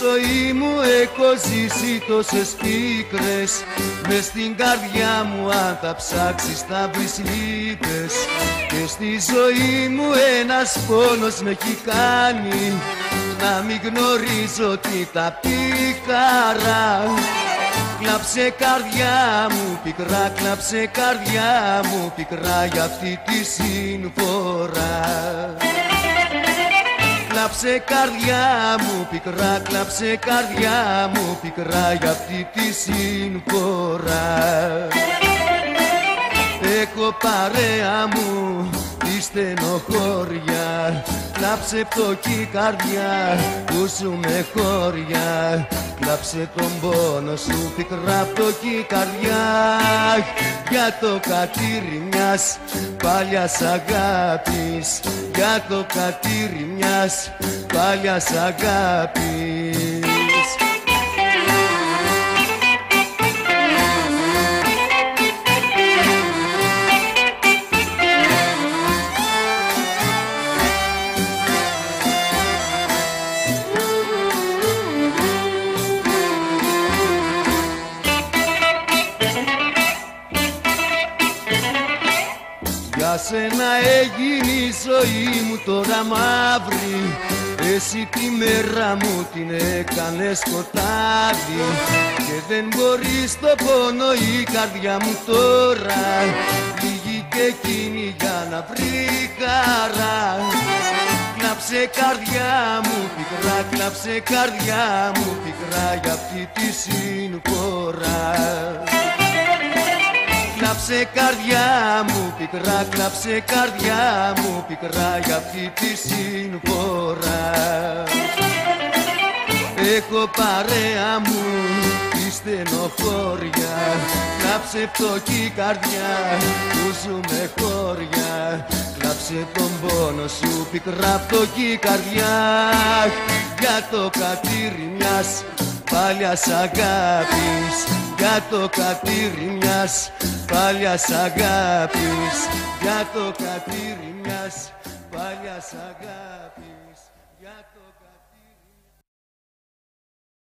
Μες στη ζωή μου έχω ζήσει τόσες πίκρες. Μες στην καρδιά μου αν τα ψάξεις θα βρεις λύπες. Και στη ζωή μου ένας πόνος με έχει κάνει. Να μην γνωρίζω τι τα πικαρά Κλάψε καρδιά μου πικρά, κλάψε καρδιά μου πικρά για αυτή τη συμφορά Κλάψε καρδιά μου πικρά, κλάψε καρδιά μου πικρά για αυτή τη συμφορά Έχω παρέα μου τη στενοχώρια. Κλάψε πτωχή καρδιά που σου με χώρια Κλάψε τον πόνο σου πικρά πτωχή καρδιά Για το κατήρι μιας παλιάς αγάπης Για το κατήρι μιας παλιάς αγάπης Για σένα έγινε η ζωή μου τώρα μαύρη. Εσύ τη μέρα μου την έκανε σκοτάδι. Και δεν μπορείς το πόνο η καρδιά μου τώρα. Λίγη και εκείνη για να βρει χαρά. Κλάψε καρδιά μου πικρά, κλάψε καρδιά μου πικρά για αυτή τη συμφορά Κλάψε καρδιά μου πικρά, κλάψε καρδιά μου πικρά για αυτή τη συμφορά Έχω παρέα μου τη στενοχώρια. Κλάψε φτωχή καρδιά που σου με χώρια. Κλάψε τον πόνο σου πικρά φτωχή καρδιά. Για το κατήρι μιας παλιάς αγάπης Για το κατήρι μιας παλιάς αγάπης. Για το κατήρι μιας παλιάς αγάπης. Για το κατήρι